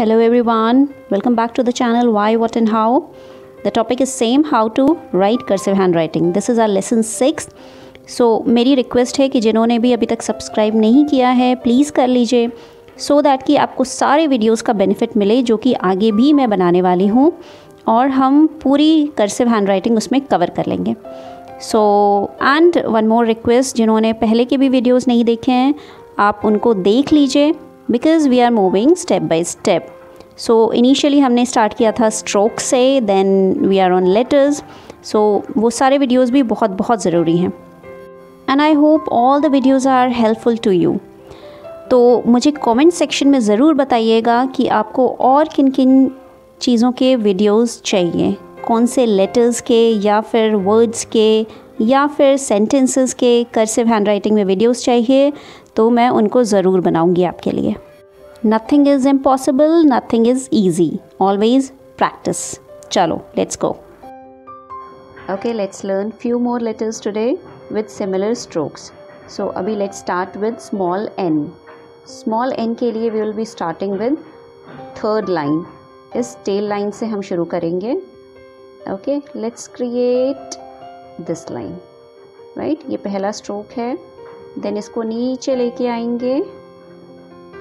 Hello everyone, welcome back to the channel Why, What and How. The topic is same how to write cursive handwriting. This is our lesson 6. सो मेरी request है कि जिन्होंने भी अभी तक subscribe नहीं किया है प्लीज़ कर लीजिए सो so दैट कि आपको सारे वीडियोस का बेनिफिट मिले जो कि आगे भी मैं बनाने वाली हूँ और हम पूरी कर्सिव हैंड राइटिंग उसमें कवर कर लेंगे so and one more request जिन्होंने पहले के भी वीडियोस नहीं देखे हैं आप उनको देख लीजिए because we are moving step by step so initially हमने स्टार्ट किया था स्ट्रोक से then we are on letters so वो सारे वीडियोज़ भी बहुत बहुत ज़रूरी हैं। And I hope all the videos are helpful to you तो मुझे कमेंट सेक्शन में ज़रूर बताइएगा कि आपको और किन किन चीज़ों के वीडियोस चाहिए। कौन से लेटर्स के या फिर वर्ड्स के या फिर सेंटेंसेस के कर्सिव हैंडराइटिंग में वीडियोस चाहिए तो मैं उनको ज़रूर बनाऊँगी आपके लिए। Nothing is impossible nothing is easy always practice चलो let's go okay let's learn few more letters today with similar strokes so अभी let's start with small N small N के लिए we will be starting with third line इस tail line से हम शुरू करेंगे। Okay let's create this line right ये पहला स्ट्रोक है देन इसको नीचे लेके आएँगे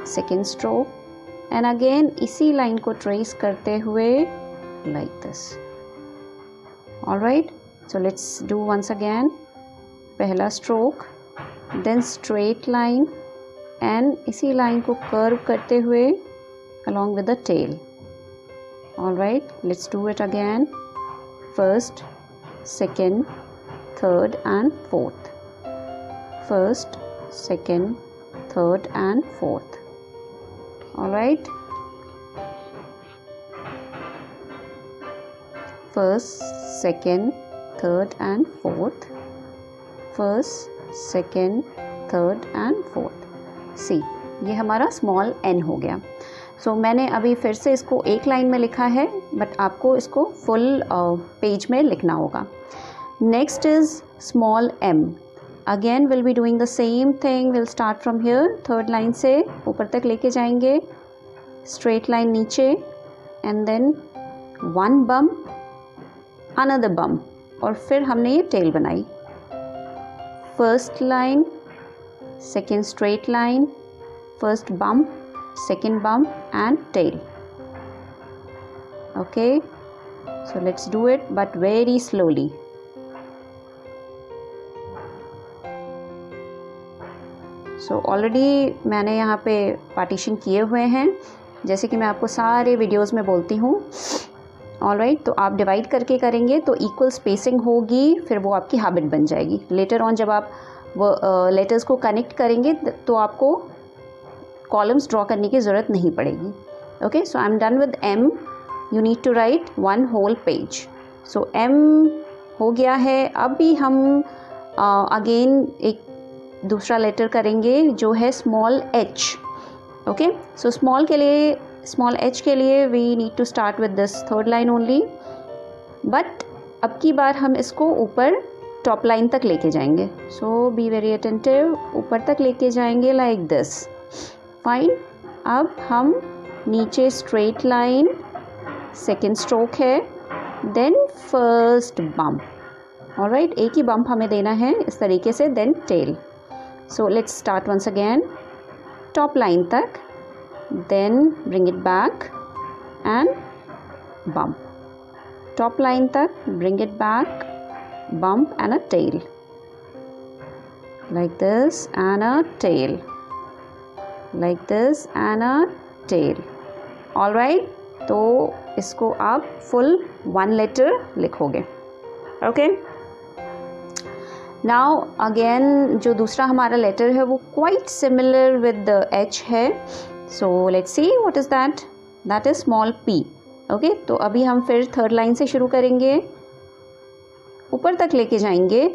सेकेंड स्ट्रोक एंड अगेन इसी लाइन को ट्रेस करते हुए like this all right so let's do once again पहला stroke then straight line and इसी लाइन को कर्व करते हुए, along with the tail. All right? Let's do it again. First, second third and fourth first second third and fourth all right first second third and fourth first second third and fourth सी ये हमारा small N हो गया सो so, मैंने अभी फिर से इसको एक लाइन में लिखा है बट आपको इसको फुल पेज uh, में लिखना होगा next is small m again will be doing the same thing will start from here third line से ऊपर तक लेके जाएंगे स्ट्रेट लाइन नीचे and then one bump another bump और फिर हमने ये टेल बनाई first line second straight line first bump second bump and tail okay so let's do it but very slowly So so, already मैंने यहाँ पे partition किए हुए हैं। जैसे कि मैं आपको सारे वीडियोस में बोलती हूँ। ऑल राइट तो आप डिवाइड करके करेंगे तो इक्वल स्पेसिंग होगी फिर वो आपकी हैबिट बन जाएगी। लेटर ऑन जब आप वो लेटर्स uh, को कनेक्ट करेंगे तो आपको कॉलम्स ड्रॉ करने की ज़रूरत नहीं पड़ेगी। Okay so I am done with M you need to write one whole page so M हो गया है। अब भी हम अगेन uh, एक दूसरा लेटर करेंगे, जो है small H okay so small के लिए स्मॉल एच के लिए we need to start with this third line only but अब की बार हम इसको ऊपर टॉप लाइन तक लेके जाएँगे। सो बी वेरी अटेंटिव ऊपर तक लेके जाएँगे लाइक दिस फाइन अब हम नीचे स्ट्रेट लाइन सेकेंड स्ट्रोक है देन फ़र्स्ट बम्प और राइट एक ही बम्प हमें देना है इस तरीके से then tail so let's start once again top line तक then bring it back and bump top line तक bring it back bump and a tail. Like this and a tail. Like this and a tail. All right? तो इसको आप full one letter लिखोगे. Okay now again जो दूसरा हमारा letter है, वो quite similar with the H है। So let's see what is that that is small P okay तो अभी हम फिर थर्ड लाइन से शुरू करेंगे। ऊपर तक लेके जाएँगे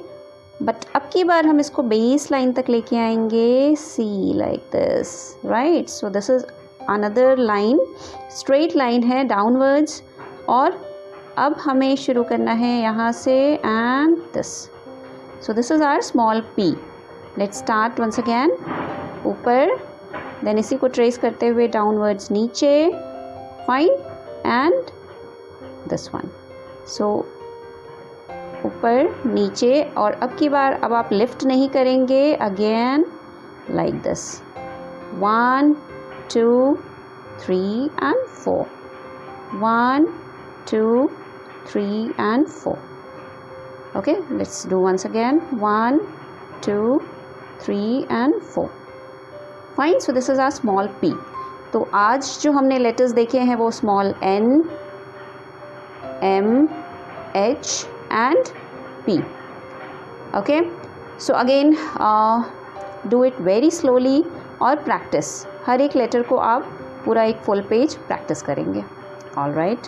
बट अब की बार हम इसको बेस लाइन तक लेके आएँगे। See like this right so this is another line straight line है डाउनवर्ड्स और अब हमें शुरू करना है यहाँ से and this so this is our small P let start once again ऊपर देन इसी को ट्रेस करते हुए डाउनवर्ड्स नीचे fine. And this one. So ऊपर नीचे और अब की बार अब आप लिफ्ट नहीं करेंगे again like this one two three and four one two three and four okay let's do once again one two three and four fine so this is our small P तो आज जो हमने letters देखे हैं वो small N M H and P. Okay, so again uh, do it very slowly और practice हर एक लेटर को आप पूरा एक फुल पेज प्रैक्टिस करेंगे. All right